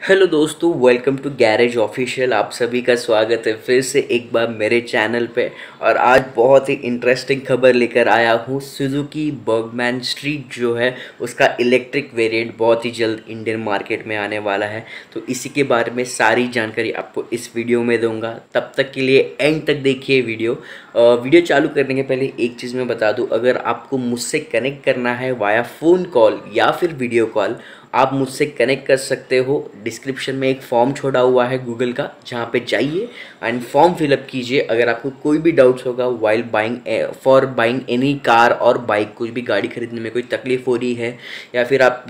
Hello दोस्तों welcome to garage official आप सभी का स्वागत है फिर से एक बार मेरे चैनल पे। और आज बहुत ही इंटरेस्टिंग खबर लेकर आया हूँ। सुजुकी बर्गमैन स्ट्रीट जो है, उसका इलेक्ट्रिक वेरिएंट बहुत ही जल्द इंडियन मार्केट में आने वाला है। तो इसी के बारे में सारी जानकारी आपको इस वीडियो में दूँगा। तब तक के लिए एंड तक देखिए वीडियो वीडियो चालू करने के पहले एक चीज़ मैं बता दूँ। अगर आपको मुझसे कनेक्ट करना है वाया फ़ोन कॉल या फिर वीडियो कॉल आप मुझसे कनेक्ट कर सकते हो। डिस्क्रिप्शन में एक फॉर्म छोड़ा हुआ है गूगल का, जहाँ पे जाइए एंड फॉर्म फिलअप कीजिए। अगर आपको कोई भी डाउट्स होगा while buying for buying any car और बाइक कुछ भी गाड़ी खरीदने में कोई तकलीफ़ हो रही है, या फिर आप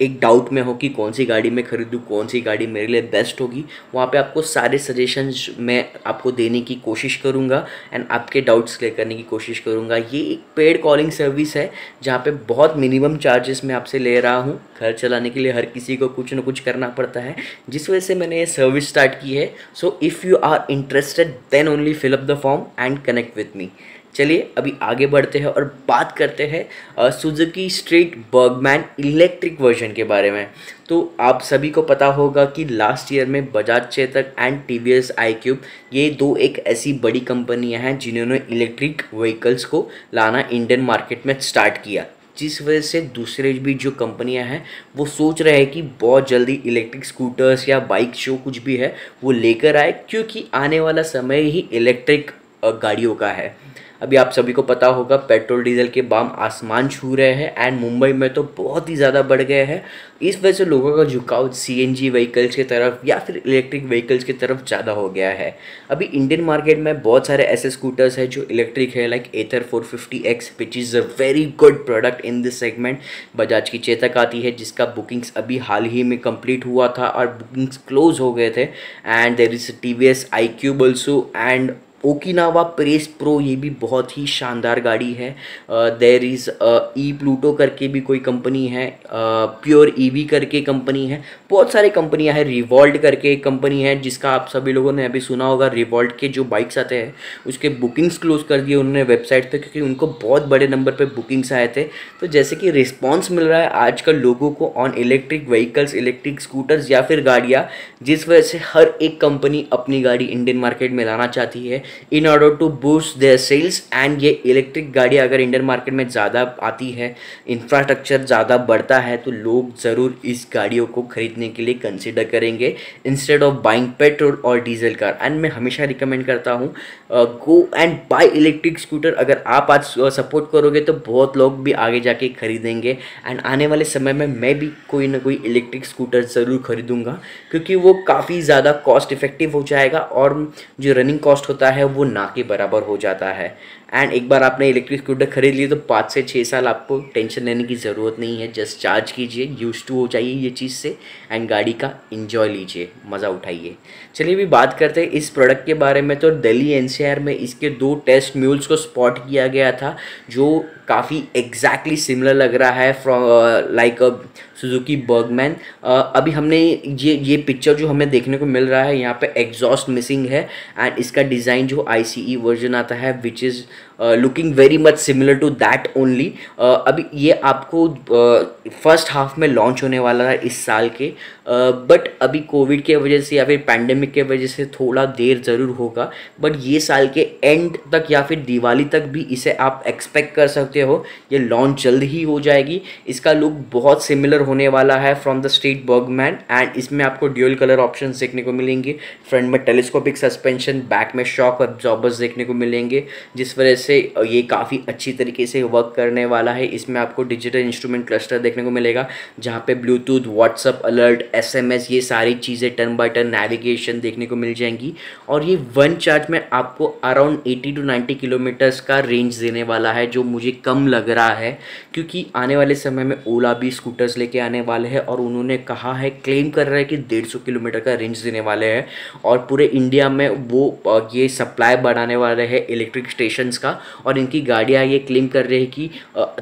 एक डाउट में हो कि कौन सी गाड़ी मैं खरीदूँ, कौन सी गाड़ी मेरे लिए बेस्ट होगी, वहाँ पे आपको सारे सजेशंस मैं आपको देने की कोशिश करूँगा एंड आपके डाउट्स क्लियर करने की कोशिश करूँगा। ये एक पेड कॉलिंग सर्विस है, जहाँ पे बहुत मिनिमम चार्जेस मैं आपसे ले रहा हूँ। घर चलाने के लिए हर किसी को कुछ ना कुछ करना पड़ता है, जिस वजह से मैंने ये सर्विस स्टार्ट की है। So if you are interested then only fill up the form and connect with me चलिए अभी आगे बढ़ते हैं और बात करते हैं Suzuki Street Burgman electric version के बारे में। तो आप सभी को पता होगा कि लास्ट ईयर में Bajaj Chetak and T V S I cube ये दो एक ऐसी बड़ी कंपनियाँ हैं जिन्होंने इलेक्ट्रिक व्हीकल्स को लाना इंडियन मार्केट में स्टार्ट किया। जिस वजह से दूसरे भी जो कंपनियाँ हैं, वो सोच रहे हैं कि बहुत जल्दी इलेक्ट्रिक स्कूटर्स या बाइक जो कुछ भी है, वो लेकर आए, क्योंकि आने वाला समय ही इलेक्ट्रिक गाड़ियों का है। अभी आप सभी को पता होगा, पेट्रोल डीजल के बाम आसमान छू रहे हैं एंड मुंबई में तो बहुत ही ज़्यादा बढ़ गए हैं। इस वजह से लोगों का झुकाव सीएनजी व्हीकल्स की तरफ़ या फिर इलेक्ट्रिक व्हीकल्स की तरफ़ ज़्यादा हो गया है। अभी इंडियन मार्केट में बहुत सारे ऐसे स्कूटर्स हैं जो इलेक्ट्रिक है like Ather four fifty X which is a very good product in this segment Bajaj की चेतक आती है, जिसका बुकिंग्स अभी हाल ही में कंप्लीट हुआ था और बुकिंग्स क्लोज हो गए थे। And there is TVS iQube also and Okinawa Praise Pro, ये भी बहुत ही शानदार गाड़ी है। देर इज़ ई प्लूटो करके भी कोई कंपनी है। प्योर ईवी करके कंपनी है। बहुत सारे कंपनियाँ हैं। रिवॉल्ट करके एक कंपनी है, जिसका आप सभी लोगों ने अभी सुना होगा। रिवॉल्ट के जो बाइक्स आते हैं, उसके बुकिंग्स क्लोज कर दिए उन्होंने वेबसाइट पर क्योंकि उनको बहुत बड़े नंबर पर बुकिंग्स आए थे। तो जैसे कि रिस्पॉन्स मिल रहा है आजकल लोगों को on electric vehicles electric scooters या फिर गाड़ियाँ, जिस वजह से हर एक कंपनी अपनी गाड़ी इंडियन मार्केट में लाना चाहती है। In order to boost their sales and ये इलेक्ट्रिक गाड़ी अगर इंडियन मार्केट में ज़्यादा आती है इंफ्रास्ट्रक्चर ज़्यादा बढ़ता है तो लोग ज़रूर इस गाड़ियों को खरीदने के लिए कंसिडर करेंगे इंस्टेड ऑफ़ बाइंग पेट्रोल और डीजल कार एंड मैं हमेशा रिकमेंड करता हूँ go and buy electric scooter अगर आप आज सपोर्ट करोगे तो बहुत लोग भी आगे जाके खरीदेंगे। एंड आने वाले समय में मैं भी कोई ना कोई इलेक्ट्रिक स्कूटर ज़रूर खरीदूँगा, क्योंकि वो काफ़ी ज़्यादा कॉस्ट इफ़ेक्टिव हो जाएगा और जो रनिंग कॉस्ट होता है वो ना के बराबर हो जाता है। एंड एक बार आपने इलेक्ट्रिक स्कूटर खरीद ली तो पाँच से छः साल आपको टेंशन लेने की ज़रूरत नहीं है। जस्ट चार्ज कीजिए यूज़ टू हो जाइए ये चीज़ से एंड गाड़ी का इंजॉय लीजिए, मज़ा उठाइए। चलिए अभी बात करते हैं इस प्रोडक्ट के बारे में। तो दिल्ली एनसीआर में इसके दो टेस्ट म्यूल्स को स्पॉट किया गया था, जो काफ़ी एग्जैक्टली सिमिलर लग रहा है फ्रॉम लाइक सुजुकी बर्गमैन अभी हमने ये ये पिक्चर जो हमें देखने को मिल रहा है, यहाँ पे एग्जॉस्ट मिसिंग है एंड इसका डिज़ाइन जो आईसीई वर्जन आता है which is looking very much similar to that only अभी ये आपको फ़र्स्ट uh, हाफ़ में लॉन्च होने वाला है इस साल के। बट uh, अभी कोविड के वजह से या फिर पैंडमिक के वजह से थोड़ा देर ज़रूर होगा। बट ये साल के एंड तक या फिर दिवाली तक भी इसे आप एक्सपेक्ट कर सकते हो। ये लॉन्च जल्द ही हो जाएगी। इसका लुक बहुत सिमिलर होने वाला है from the Street Burgman and इसमें आपको ड्यूअल कलर ऑप्शन देखने को मिलेंगे। फ्रंट में टेलीस्कोपिक सस्पेंशन बैक में शॉक ऑब्जॉर्बर्स देखने को मिलेंगे। जिस वजह से ये काफ़ी अच्छी तरीके से वर्क करने वाला है। इसमें आपको डिजिटल इंस्ट्रूमेंट क्लस्टर देखने को मिलेगा, जहाँ पे ब्लूटूथ व्हाट्सअप अलर्ट एसएमएस ये सारी चीज़ें टर्न बाय टर्न नेविगेशन देखने को मिल जाएँगी। और ये वन चार्ज में आपको अराउंड एटी टू 90 किलोमीटर्स का रेंज देने वाला है, जो मुझे कम लग रहा है, क्योंकि आने वाले समय में ओला भी स्कूटर्स लेके आने वाले हैं और उन्होंने कहा है क्लेम कर रहा है कि डेढ़ किलोमीटर का रेंज देने वाले हैं। और पूरे इंडिया में वो ये सप्लाई बढ़ाने वाले हैं इलेक्ट्रिक स्टेशन का। था और इनकी गाड़ियाँ ये क्लेम कर रही है कि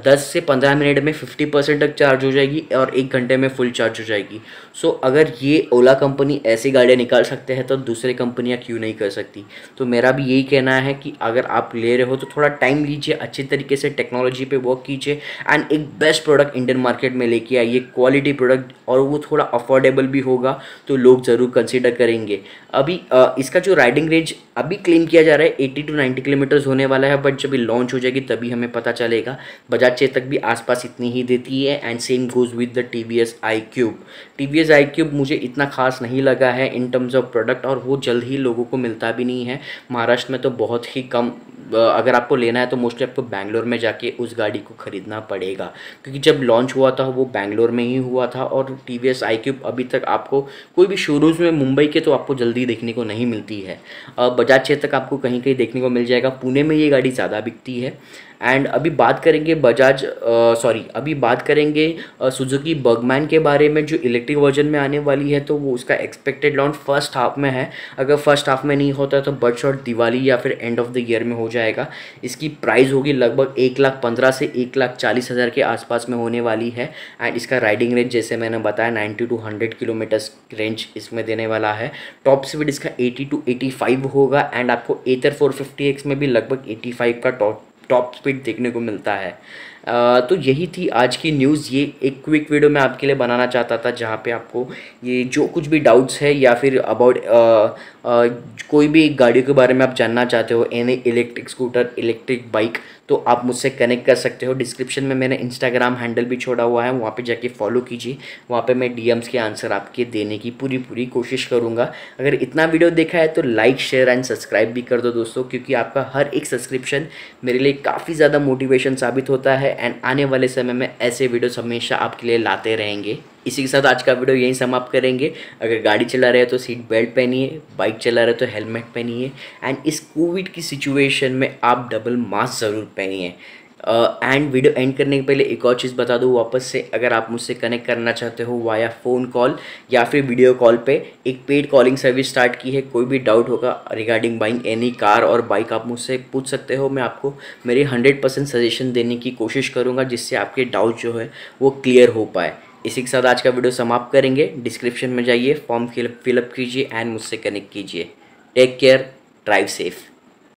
दस से पंद्रह मिनट में फिफ्टी परसेंट तक चार्ज हो जाएगी और एक घंटे में फुल चार्ज हो जाएगी। सो अगर ये ओला कंपनी ऐसी गाड़ियाँ निकाल सकते हैं तो दूसरी कंपनियाँ क्यों नहीं कर सकती? तो मेरा भी यही कहना है कि अगर आप ले रहे हो तो थोड़ा टाइम लीजिए, अच्छे तरीके से टेक्नोलॉजी पे वर्क कीजिए एंड एक बेस्ट प्रोडक्ट इंडियन मार्केट में लेके आइए क्वालिटी प्रोडक्ट और वो थोड़ा अफोर्डेबल भी होगा तो लोग ज़रूर कंसिडर करेंगे। अभी इसका जो राइडिंग रेंज अभी क्लेम किया जा रहा है 80 टू 90 किलोमीटर्स होने वाला है बट जब भी लॉन्च हो जाएगी, तभी हमें पता चलेगा। बजाज चेतक भी आसपास इतनी ही देती है and same goes with the TVS iQube TVS iQube मुझे इतना खास नहीं लगा है इन टर्म्स ऑफ़ प्रोडक्ट और वो जल्द ही लोगों को मिलता भी नहीं है। महाराष्ट्र में तो बहुत ही कम अगर आपको लेना है तो मोस्टली आपको बैंगलोर में जाके उस गाड़ी को ख़रीदना पड़ेगा। क्योंकि जब लॉन्च हुआ था, वो बैंगलोर में ही हुआ था और टी वी एस अभी तक आपको कोई भी शोरूम्स में मुंबई के तो आपको जल्दी देखने को नहीं मिलती है। बजाज क्षेत्र तक आपको कहीं कहीं देखने को मिल जाएगा। पुणे में ये गाड़ी ज़्यादा बिकती है। एंड अभी बात करेंगे बजाज सॉरी अभी बात करेंगे सुजुकी बर्गमैन के बारे में जो इलेक्ट्रिक वर्जन में आने वाली है तो वो उसका एक्सपेक्टेड लॉन्च फ़र्स्ट हाफ़ में है। अगर फ़र्स्ट हाफ़ में नहीं होता तो बट शॉर्ट दिवाली या फिर एंड ऑफ़ द ईयर में हो जाएगा। इसकी प्राइस होगी लगभग एक लाख पंद्रह से एक लाख चालीस हज़ार के आसपास में होने वाली है। एंड इसका राइडिंग रेंज जैसे मैंने बताया ninety two hundred kilometres range इसमें देने वाला है। टॉप स्पीड इसका एटी टू एटी फाइव होगा। एंड आपको एथर फोर फिफ्टी एक्स में भी लगभग एटी फाइव का टॉप टॉप स्पीड देखने को मिलता है। आ, तो यही थी आज की न्यूज़ ये एक क्विक वीडियो मैं आपके लिए बनाना चाहता था जहाँ पे आपको ये जो कुछ भी डाउट्स है या फिर अबाउट कोई भी गाड़ी के बारे में आप जानना चाहते हो any electric scooter electric bike तो आप मुझसे कनेक्ट कर सकते हो। डिस्क्रिप्शन में मैंने इंस्टाग्राम हैंडल भी छोड़ा हुआ है, वहाँ पे जाके फॉलो कीजिए। वहाँ पे मैं डीएम्स के आंसर आपके देने की पूरी पूरी कोशिश करूँगा। अगर इतना वीडियो देखा है तो लाइक शेयर एंड सब्सक्राइब भी कर दो दोस्तों, क्योंकि आपका हर एक सब्सक्रिप्शन मेरे लिए काफ़ी ज़्यादा मोटिवेशन साबित होता है। एंड आने वाले समय में ऐसे वीडियोज़ हमेशा आपके लिए लाते रहेंगे। इसी के साथ आज का वीडियो यहीं समाप्त करेंगे। अगर गाड़ी चला रहे हो तो सीट बेल्ट पहनिए बाइक चला रहे हो तो हेलमेट पहनिए। एंड इस कोविड की सिचुएशन में आप डबल मास्क ज़रूर पहनिए। एंड वीडियो एंड करने के पहले एक और चीज़ बता दूँ वापस से। अगर आप मुझसे कनेक्ट करना चाहते हो वाया फ़ोन कॉल या फिर वीडियो कॉल पे, एक पेड कॉलिंग सर्विस स्टार्ट की है, कोई भी डाउट होगा रिगार्डिंग बाइंग एनी कार और बाइक आप मुझसे पूछ सकते हो। मैं आपको मेरी हंड्रेड परसेंट सजेशन देने की कोशिश करूँगा जिससे आपके डाउट जो है वो क्लियर हो पाए। इसी के साथ आज का वीडियो समाप्त करेंगे। डिस्क्रिप्शन में जाइए, फॉर्म फिलअप कीजिए, एंड मुझसे कनेक्ट कीजिए। Take care, drive safe.